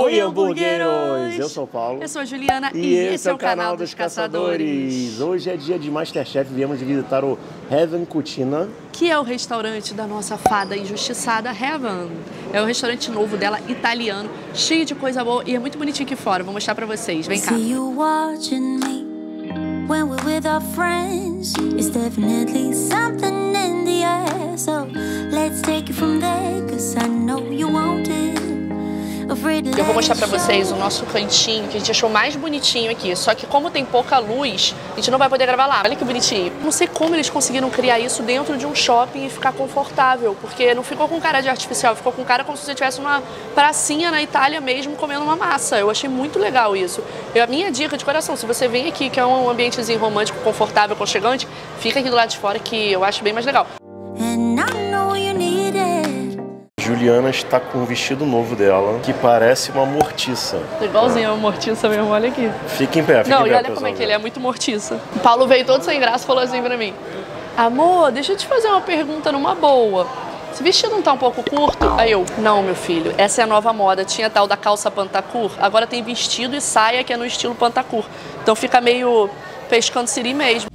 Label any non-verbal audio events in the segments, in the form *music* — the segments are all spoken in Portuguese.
Oi, hamburgueiros! Eu sou o Paulo. Eu sou a Juliana e, esse é o canal dos caçadores. Hoje é dia de Masterchef, viemos visitar o Heaven Cucina. Que é o restaurante da nossa fada injustiçada, Heaven. É o restaurante novo dela, italiano, cheio de coisa boa e é muito bonitinho aqui fora. Vou mostrar pra vocês, vem cá. When we're with our friends, it's definitely something in the air. So let's take it from there, cause I know you want it. Eu vou mostrar pra vocês o nosso cantinho que a gente achou mais bonitinho aqui. Só que como tem pouca luz, a gente não vai poder gravar lá. Olha que bonitinho. Não sei como eles conseguiram criar isso dentro de um shopping e ficar confortável. Porque não ficou com cara de artificial, ficou com cara como se você tivesse uma pracinha na Itália mesmo comendo uma massa. Eu achei muito legal isso. E a minha dica de coração, se você vem aqui, que é um ambientezinho romântico, confortável, aconchegante, fica aqui do lado de fora que eu acho bem mais legal. Juliana está com um vestido novo dela, que parece uma mortiça. Igualzinho a mortiça mesmo, olha aqui. Fica em pé, fica Não, em pé. Não, e olha como é que ele é muito mortiça. O Paulo veio todo sem graça e falou assim pra mim, amor, deixa eu te fazer uma pergunta numa boa. Esse vestido não tá um pouco curto? Aí eu, não, meu filho, essa é a nova moda. Tinha tal da calça pantacur, agora tem vestido e saia que é no estilo pantacur. Então fica meio pescando siri mesmo.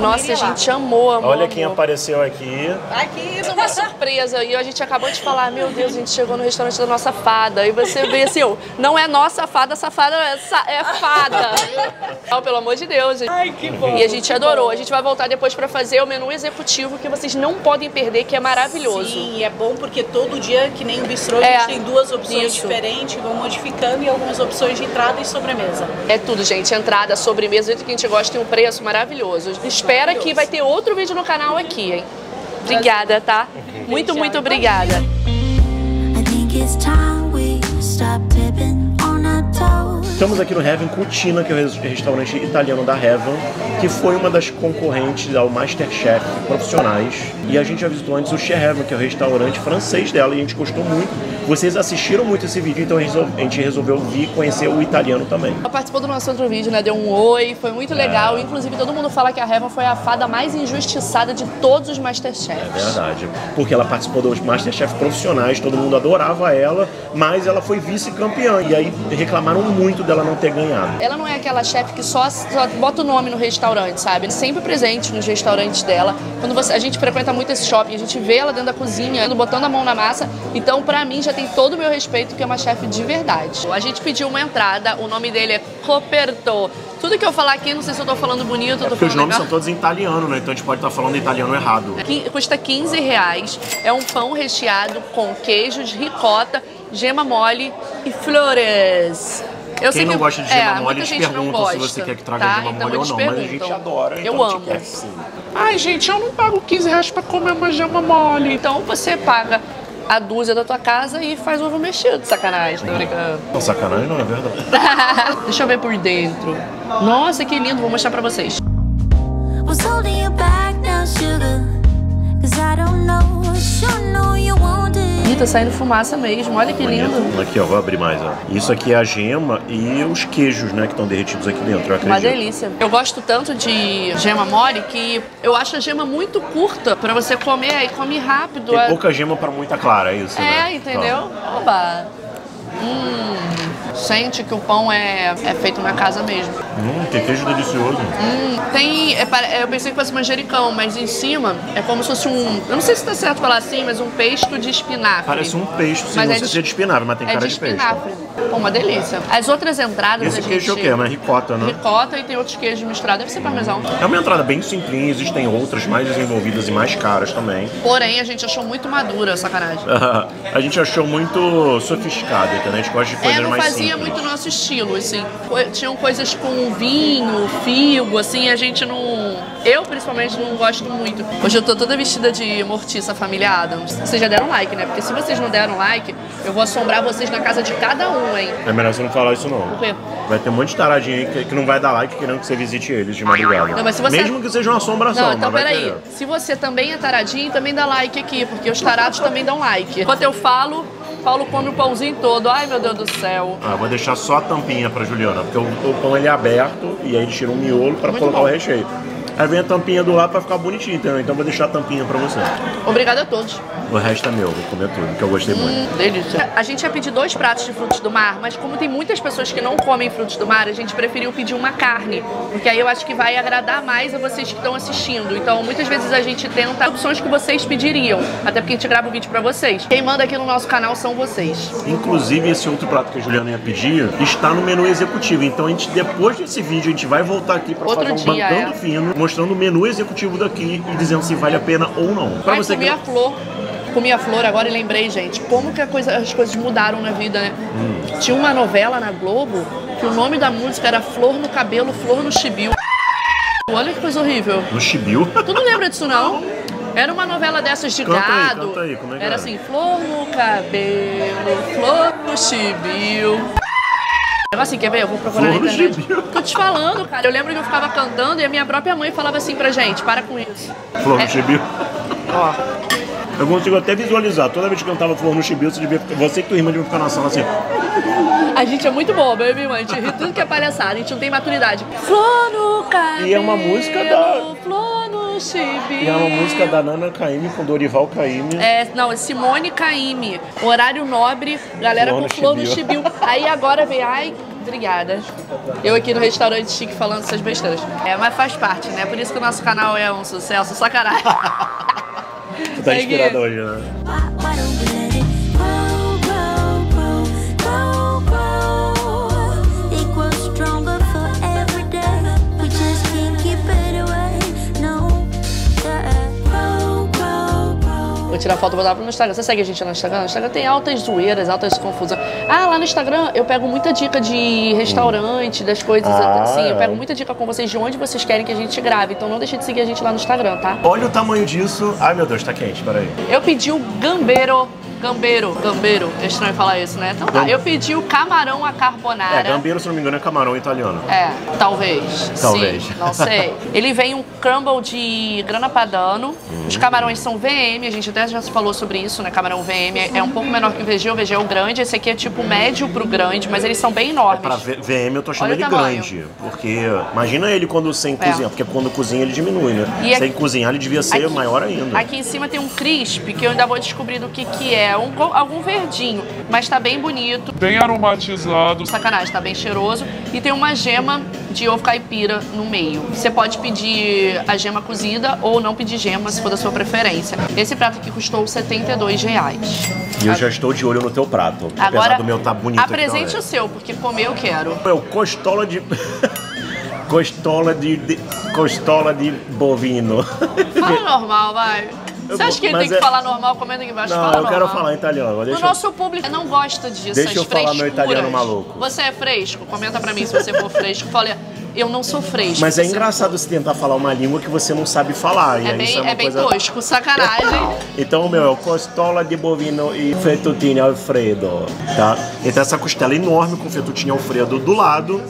Nossa, a gente amou, amor. Olha quem apareceu aqui. Aqui, uma surpresa. E a gente acabou de falar, meu Deus, a gente chegou no restaurante da nossa fada. E você vê assim, não é nossa fada, essa fada é, é fada. *laughs* oh, pelo amor de Deus. Gente. Ai, que bom. E a gente adorou. A gente vai voltar depois para fazer o menu executivo que vocês não podem perder, que é maravilhoso. Sim, é bom porque todo dia, que nem o bistrô, é, a gente tem duas opções isso. diferentes, vão modificando e algumas opções de entrada e sobremesa. É tudo, gente. Entrada, sobremesa, do que a gente gosta, tem um preço maravilhoso espera que vai ter outro vídeo no canal aqui, hein? Obrigada, tá? Muito, muito obrigada. Estamos aqui no Heaven Cucina, que é o restaurante italiano da Heaven, que foi uma das concorrentes ao Masterchef profissionais. E a gente já visitou antes o Chez Heaven, que é o restaurante francês dela, e a gente gostou muito. Vocês assistiram muito esse vídeo, então a gente resolveu vir conhecer o italiano também. Ela participou do nosso outro vídeo, né? Deu um oi, foi muito legal. É. Inclusive, todo mundo fala que a Heaven foi a fada mais injustiçada de todos os Masterchefs. É verdade. Porque ela participou dos Masterchef profissionais, todo mundo adorava ela, mas ela foi vice-campeã. E aí reclamaram muito dela não ter ganhado. Ela não é aquela chefe que só, só, bota o nome no restaurante, sabe? Sempre presente nos restaurantes dela. Quando você, a gente frequenta muito esse shopping, a gente vê ela dentro da cozinha, botando a mão na massa. Então, pra mim, já tem todo o meu respeito que é uma chefe de verdade. A gente pediu uma entrada, o nome dele é Coperto. Tudo que eu falar aqui, não sei se eu tô falando bonito, é tô porque os nomes legal. são todos em italiano, né? Então a gente pode estar tá falando italiano errado. Custa 15 reais. É um pão recheado com queijos, ricota, gema mole e flores. Eu Quem não que, gosta de gema é, mole, eles perguntam gosta, se você quer que traga tá? gema então mole ou não, perguntam. mas a gente adora, então eu amo. Quer, sim. Ai, gente, eu não pago 15 reais pra comer uma gema mole. Então você paga a dúzia da tua casa e faz ovo mexido. Sacanagem, tô brincando. Não, sacanagem não, é verdade. *laughs* Deixa eu ver por dentro. Nossa, que lindo, vou mostrar pra vocês. Was holding you back now, sugar Cause I don't know, sure know you want tá saindo fumaça mesmo. Olha que lindo. Aqui, ó, vou abrir mais, ó. Isso aqui é a gema e os queijos, né, que estão derretidos aqui dentro, eu Uma delícia. Eu gosto tanto de gema mole que eu acho a gema muito curta pra você comer, aí come rápido. Tem é... pouca gema pra muita clara, é isso, É, né? entendeu? Então. Oba! Hum sente que o pão é, é feito na casa mesmo. Hum, que queijo delicioso. Hum, tem. É, eu pensei que fosse manjericão, mas em cima é como se fosse um. Eu não sei se tá certo falar assim, mas um pesto de espinafre. Parece um pesto, sim, mas não é sei de, se é de espinafre, mas tem é cara de, de espinafre. Pô, uma delícia. As outras entradas. Esse queijo gente... é o quê? É uma ricota, né? Ricota e tem outros queijos misturados. Deve ser parmesão. É uma entrada bem simples, existem outras mais desenvolvidas e mais caras também. Porém, a gente achou muito madura, sacanagem. *laughs* a gente achou muito sofisticado, né? A gente gosta de coisas é, mais simples. não fazia muito nosso estilo, assim. Tinham coisas com vinho, figo, assim, a gente não... Eu, principalmente, não gosto muito. Hoje eu tô toda vestida de mortiça família Adams. Vocês já deram like, né? Porque se vocês não deram like, eu vou assombrar vocês na casa de cada um, hein? É melhor você não falar isso, não. Por quê? Vai ter um monte de taradinho aí que, que não vai dar like querendo que você visite eles de madrugada. Não, mas se você... Mesmo que seja uma assombração. Não, então peraí. Se você também é taradinho, também dá like aqui, porque os tarados também dão like. Enquanto eu falo, Paulo come o pãozinho todo. Ai, meu Deus do céu. Ah, vou deixar só a tampinha pra Juliana, porque o, o pão ele é aberto e aí ele tira um miolo pra Muito colocar bom. o recheio. Aí vem a tampinha do lado pra ficar bonitinho, entendeu? Então vou deixar a tampinha pra você. Obrigada a todos. O resto é meu, vou comer tudo, que eu gostei hum, muito. Delícia. A gente ia pedir dois pratos de frutos do mar, mas como tem muitas pessoas que não comem frutos do mar, a gente preferiu pedir uma carne. Porque aí eu acho que vai agradar mais a vocês que estão assistindo. Então, muitas vezes a gente tenta opções que vocês pediriam. Até porque a gente grava o vídeo pra vocês. Quem manda aqui no nosso canal são vocês. Inclusive, esse outro prato que a Juliana ia pedir está no menu executivo. Então, a gente, depois desse vídeo, a gente vai voltar aqui pra Outro fazer um dia, bancando é. fino, mostrando o menu executivo daqui e dizendo se vale a pena ou não. Pra você comer que... a flor comi a flor agora e lembrei, gente, como que coisa, as coisas mudaram na vida, né? Hum. Tinha uma novela na Globo que o nome da música era Flor no Cabelo, Flor no Chibio. Olha que coisa horrível. No Chibio? Tu não lembra disso, não? Era uma novela dessas de canta gado. Aí, canta aí, como é que era, era assim, flor no cabelo, flor no chibio. Assim, quer ver? Eu vou procurar flor na internet. Tô te falando, cara. Eu lembro que eu ficava cantando e a minha própria mãe falava assim pra gente, para com isso. Flor é... no chibio. Ó. Eu consigo até visualizar. Toda vez que eu cantava Flor no Chibio, você, devia, você que tua irmã devia ficar na sala assim. A gente é muito boa, baby, mãe. A gente ri tudo que é palhaçada. A gente não tem maturidade. Flor no cabelo. E é uma música da. Flor no Chibio. E é uma música da Nana Caymmi com Dorival Caymmi. É, não, Simone Caymmi. Horário nobre, galera flor com Flor no Chibio. Aí agora vem, ai, Obrigada. Eu aqui no restaurante chique falando essas besteiras. É, mas faz parte, né? Por isso que o nosso canal é um sucesso, sacanagem. *laughs* Tu tá inspirada hoje, né? Vou tirar foto e botar no Instagram. Você segue a gente no Instagram? No Instagram tem altas zoeiras, altas confusões. Ah, lá no Instagram eu pego muita dica de restaurante, das coisas ah, assim. Eu pego muita dica com vocês de onde vocês querem que a gente grave. Então não deixe de seguir a gente lá no Instagram, tá? Olha o tamanho disso. Ai meu Deus, tá quente, peraí. Eu pedi o gambeiro Gambeiro, gambeiro. É estranho falar isso, né? Então tá, eu pedi o camarão à carbonara. É, gambeiro, se não me engano, é camarão italiano. É, talvez. Talvez. Sim, não sei. *laughs* Ele vem um crumble de grana padano. Hum. Os camarões são VM, a gente até já se falou sobre isso, né? Camarão VM é um pouco menor que o VG, o VG é o grande. Esse aqui é tipo médio pro grande, mas eles são bem enormes. É pra VM eu tô chamando ele grande. Porque imagina ele quando sem é. cozinhar, porque quando cozinha ele diminui, né? E sem aqui, cozinhar ele devia ser aqui, maior ainda. Aqui em cima tem um crisp que eu ainda vou descobrir do que que é. Um, algum verdinho, mas tá bem bonito. Bem aromatizado. Sacanagem, tá bem cheiroso. E tem uma gema de ovo caipira no meio. Você pode pedir a gema cozida ou não pedir gema, se for da sua preferência. Esse prato aqui custou 72 reais. E eu já estou de olho no teu prato. Agora, apesar do meu tá bonito. Apresente o seu, porque comer eu quero. É o costola de... *laughs* costola de, de... Costola de bovino. Fala normal, vai. Você acha que ele tem que é... falar normal? Comenta aqui embaixo. Não, Fala eu normal. quero falar italiano. Deixa o nosso eu... público não gosta disso. Deixa eu falar meu italiano maluco. Você é fresco? Comenta pra mim se você for fresco. Fala, eu não sou fresco. Mas é engraçado você tentar falar uma língua que você não sabe falar. É bem, é, é bem coisa... tosco, sacanagem. *laughs* então, meu, é o costola de bovino e fettuccine alfredo, tá? Então essa costela enorme com fettuccine alfredo do lado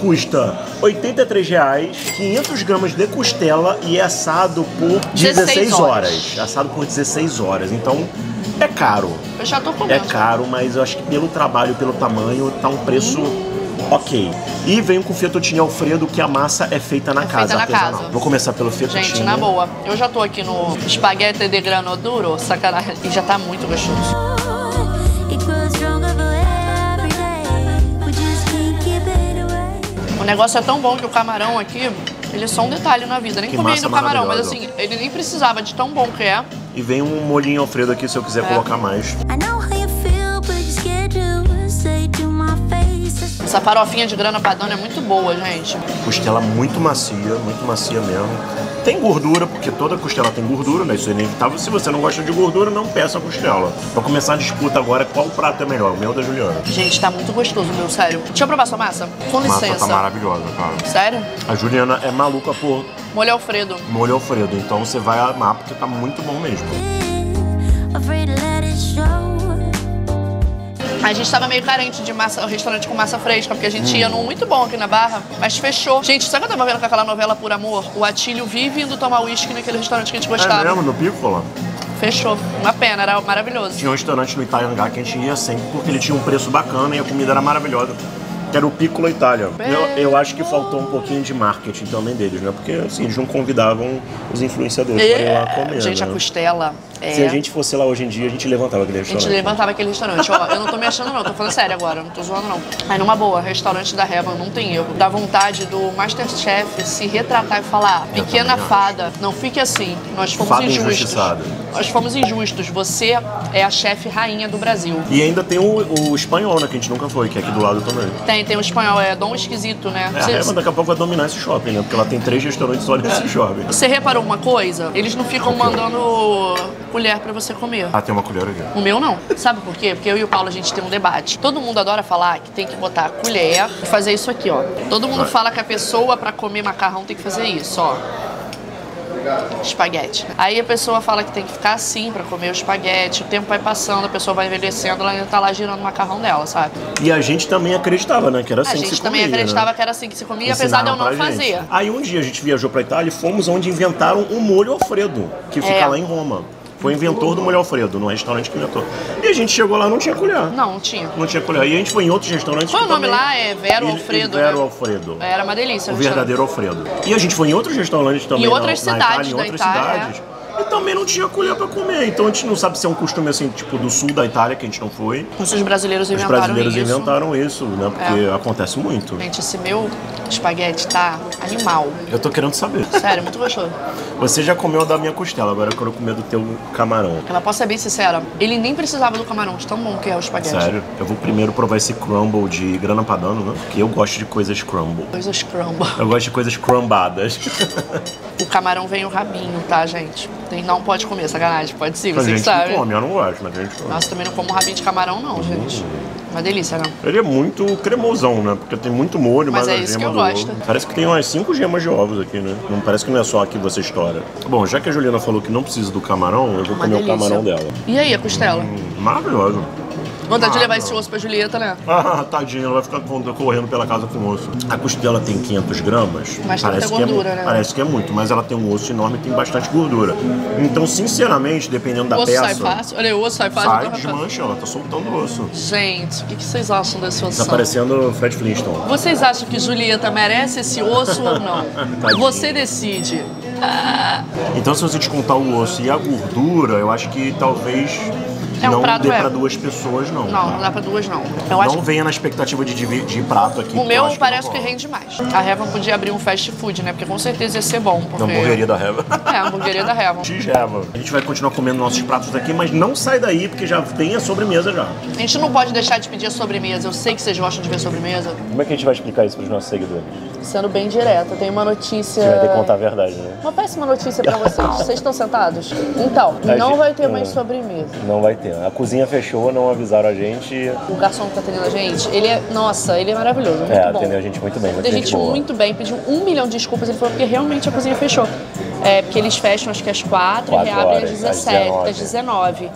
custa R$ 83,00, 500 gramas de costela e é assado por 16, 16 horas. horas. Assado por 16 horas. Então, é caro. Eu já tô comendo. É caro, mas eu acho que pelo trabalho, pelo tamanho, tá um preço ok. E vem com fettuccine alfredo, que a massa é feita na é casa feita na artesanal. Casa. Vou começar pelo fettuccine. Gente, na boa. Eu já tô aqui no espaguete de grano duro, sacanagem, e já tá muito gostoso. Negócio é tão bom que o camarão aqui, ele é só um detalhe na vida. Nem que comi ainda o camarão, mas assim, ele nem precisava de tão bom que é. E vem um molhinho Alfredo aqui se eu quiser é. colocar mais. Essa farofinha de grana padano é muito boa, gente. Costela muito macia, muito macia mesmo. Tem gordura, porque toda costela tem gordura, né? Isso é inevitável. Se você não gosta de gordura, não peça a costela. Pra começar a disputa agora, qual prato é melhor? O meu ou da Juliana? Gente, tá muito gostoso, meu, sério. Deixa eu provar sua massa. Com licença. Massa tá maravilhosa, cara. Sério? A Juliana é maluca por... Molho Alfredo. Molho Alfredo. Então você vai amar, porque tá muito bom mesmo. A gente tava meio carente de massa, restaurante com massa fresca, porque a gente hum. ia num muito bom aqui na Barra, mas fechou. Gente, sabe que eu tava vendo com aquela novela Por Amor? O Atílio vive indo tomar uísque naquele restaurante que a gente gostava. É mesmo, no Pícola? Fechou. Uma pena, era maravilhoso. Tinha um restaurante no Itaiangá que a gente ia sempre porque ele tinha um preço bacana e a comida era maravilhosa. Que era o Piccolo Itália. Eu, eu acho que faltou um pouquinho de marketing também deles, né? Porque assim, eles não convidavam os influenciadores é, para ir lá comer. Gente, né? a costela. É... Se a gente fosse lá hoje em dia, a gente levantava aquele restaurante. A gente levantava aquele restaurante. Ó, eu não tô me achando, não, tô falando sério agora, não tô zoando, não. Aí numa boa, restaurante da Heaven não tem erro. Dá vontade do Masterchef se retratar e falar: pequena fada, não fique assim. Nós fomos fada injustos. Nós fomos injustos. Você é a chefe rainha do Brasil. E ainda tem o, o, espanhol, né? Que a gente nunca foi, que é aqui do lado também. Tem, tem o espanhol, é Dom Esquisito, né? É, Você... a daqui a pouco vai dominar esse shopping, né? Porque ela tem três restaurantes só nesse shopping. Você reparou uma coisa? Eles não ficam mandando colher pra você comer. Ah, tem uma colher aqui. O meu não. Sabe por quê? Porque eu e o Paulo a gente tem um debate. Todo mundo adora falar que tem que botar a colher e fazer isso aqui, ó. Todo mundo Vai. fala que a pessoa para comer macarrão tem que fazer isso, ó espaguete. Aí a pessoa fala que tem que ficar assim para comer o espaguete, o tempo vai passando, a pessoa vai envelhecendo, ela ainda tá lá girando o macarrão dela, sabe? E a gente também acreditava, né, que era assim que se comia. A gente também acreditava né? que era assim que se comia, apesar de eu não fazer. Aí um dia a gente viajou pra Itália e fomos onde inventaram o molho Alfredo, que fica é. lá em Roma. Foi o inventor do molho Alfredo, no restaurante que inventou. E a gente chegou lá não tinha colher. Não, não tinha. Não tinha colher. E a gente foi em outros restaurantes. Qual o nome também... lá? É Vero Alfredo. Vero né? Alfredo. Era uma delícia. O verdadeiro Alfredo. E a gente foi em outros restaurantes também. Em outras na, cidades na Itália, em outras Itália, cidades. É e também não tinha colher para comer. Então a gente não sabe se é um costume assim, tipo, do sul da Itália, que a gente não foi. Os brasileiros inventaram Os brasileiros isso. inventaram isso, né? Porque é. acontece muito. Gente, esse meu espaguete tá animal. Eu tô querendo saber. Sério, muito gostoso. Você já comeu da minha costela, agora eu quero comer do teu camarão. Ela posso ser bem sincera, ele nem precisava do camarão, de tão bom que é o espaguete. Sério? Eu vou primeiro provar esse crumble de grana padano, né? Porque eu gosto de coisas crumble. Coisas crumble. Eu gosto de coisas crumbadas. *laughs* o camarão vem o rabinho, tá, gente? Tem, não pode comer, sacanagem. Pode sim, você que sabe. come, eu não gosto, mas a gente come. Nossa, também não como rabinho de camarão, não, gente. Uma delícia, não? Ele é muito cremosão, né? Porque tem muito molho, mas, mas é isso que eu gosto. Ovo. Parece que tem umas 5 gemas de ovos aqui, né? Não parece que não é só aqui você estoura. Bom, já que a Juliana falou que não precisa do camarão, eu vou Uma comer delícia. o camarão dela. E aí, a costela? Hum, maravilhoso. Vontade ah, de levar esse osso pra Julieta, né? *laughs* Ah, tadinha, ela vai ficar correndo pela casa com osso. A costela tem 500 gramas. Mas parece tem gordura, que é, né? Parece que é muito, mas ela tem um osso enorme e tem bastante gordura. Então, sinceramente, dependendo da o osso peça... sai fácil? Olha, o osso sai fácil. Sai, desmancha, ela tá soltando o osso. Gente, o que, que vocês acham desse osso? Tá parecendo Fred Flintstone. Vocês acham que Julieta merece esse osso ou não? *laughs* Você decide. Então, se você descontar o osso e a gordura, eu acho que talvez é um não prato dê é. pra duas pessoas, não. Não, não dá pra duas, não. Eu não acho... venha na expectativa de dividir prato aqui. O meu parece que, que, rende mais. A Reva podia abrir um fast food, né? Porque com certeza ia ser bom. Porque... hamburgueria da Reva. É, a hamburgueria da Reva. X-Reva. A gente vai continuar comendo nossos pratos daqui, mas não sai daí, porque já tem a sobremesa já. A gente não pode deixar de pedir a sobremesa. Eu sei que vocês gostam de ver sobremesa. Como é que a gente vai explicar isso pros nossos seguidores? Sendo bem direta, tem uma notícia. Você vai ter que contar a verdade, né? Uma péssima notícia pra vocês. vocês estão sentados? Então, não vai ter mais sobremesa. Não vai ter. A cozinha fechou, não avisaram a gente. O garçom que tá atendendo a gente, ele é. Nossa, ele é maravilhoso. Muito é, bom. atendeu a gente muito bem. Atendeu a gente muito bem, pediu um milhão de desculpas. Ele falou porque realmente a cozinha fechou. É, porque eles fecham acho que às quatro, e reabrem às 17, às 19.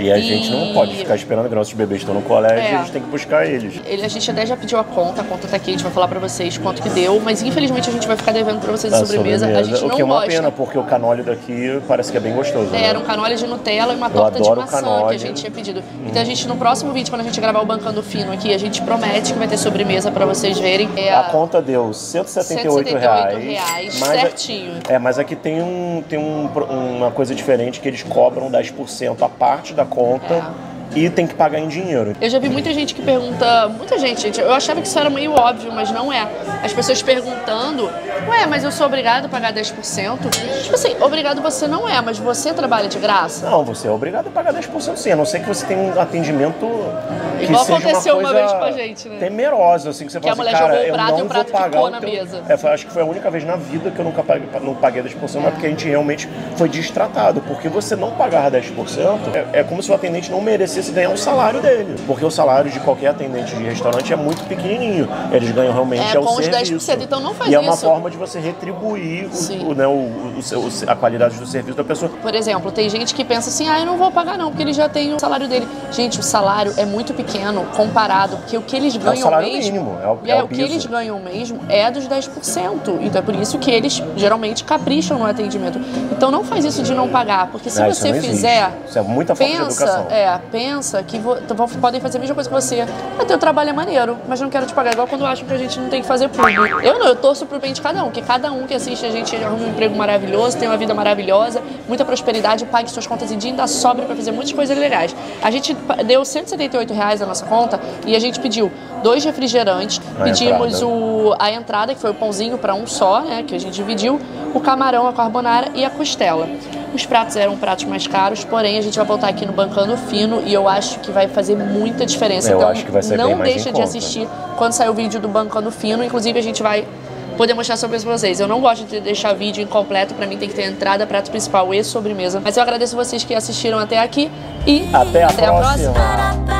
E a e... gente não pode ficar esperando que nossos bebês estão no colégio é. e a gente tem que buscar eles. Ele, a gente até já pediu a conta, a conta tá aqui, a gente vai falar pra vocês quanto que deu, mas infelizmente a gente vai ficar devendo pra vocês a, a sobremesa. sobremesa. A gente o não que é uma gosta. pena, porque o canole daqui parece que é bem gostoso. É, né? era um canole de Nutella e uma torta de maçã que a gente tinha pedido. Hum. Então a gente, no próximo vídeo, quando a gente gravar o Bancando Fino aqui, a gente promete que vai ter sobremesa pra vocês verem. É a... a conta deu 178, 178 reais. reais certinho. É, mas aqui tem, um, tem um, uma coisa diferente que eles cobram 10% a parte da conta. É e tem que pagar em dinheiro. Eu já vi muita gente que pergunta, muita gente, gente, eu achava que isso era meio óbvio, mas não é. As pessoas perguntando, ué, mas eu sou obrigado a pagar 10%? Tipo assim, obrigado você não é, mas você trabalha de graça? Não, você é obrigado a pagar 10% sim, a não ser que você tenha um atendimento que Igual seja aconteceu uma, uma vez com a gente, né? Temerosa, assim, que você que fala assim, cara, jogou o prato eu não e o prato vou pagar na teu... mesa. É, acho que foi a única vez na vida que eu nunca paguei, não paguei 10%, mas porque a gente realmente foi destratado, porque você não pagar 10% é, é como se o atendente não merecesse ganhar um salário dele, porque o salário de qualquer atendente de restaurante é muito pequenininho, eles ganham realmente é, é o com serviço. os 10%, então não faz e isso. é uma forma de você retribuir o, o, né, o, o, a qualidade do serviço da pessoa. Por exemplo, tem gente que pensa assim, ah, eu não vou pagar não, porque ele já tem o salário dele. Gente, o salário é muito pequeno comparado, porque o que eles ganham é o salário mesmo... Mínimo, é o, é, é o, que eles ganham mesmo é dos 10%. Então é por isso que eles geralmente capricham no atendimento. Então não faz isso de não pagar, porque se você isso fizer... Isso é muita falta pensa, de educação. É, pensa que podem fazer a mesma coisa que você. o teu trabalho é maneiro, mas não quero te pagar. Igual quando acham que a gente não tem que fazer público. Eu não, eu torço pro bem de cada um, porque cada um que assiste a gente arruma um emprego maravilhoso, tem uma vida maravilhosa, muita prosperidade, pague suas contas em dia, ainda sobra para fazer muitas coisas legais. A gente deu 178 reais na nossa conta e a gente pediu dois refrigerantes, a pedimos entrada. O, a entrada, que foi o pãozinho para um só, né, que a gente dividiu, o camarão, a carbonara e a costela. Os pratos eram pratos mais caros, porém a gente vai voltar aqui no Bancando Fino e eu acho que vai fazer muita diferença. Eu então, acho que vai ser não bem mais deixa de assistir quando sair o vídeo do Bancando Fino. Inclusive a gente vai poder mostrar sobre isso pra vocês. Eu não gosto de deixar vídeo incompleto, para mim tem que ter entrada, prato principal e sobremesa. Mas eu agradeço vocês que assistiram até aqui e até a até próxima. A próxima.